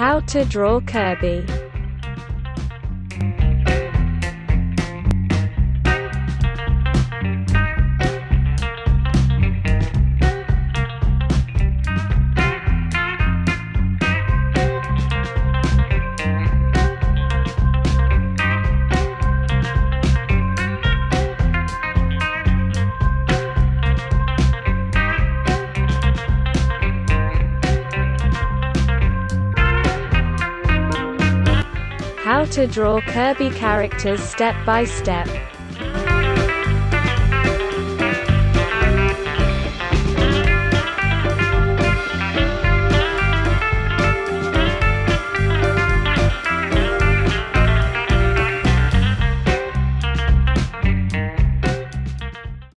How to Draw Kirby. How to draw Kirby characters step by step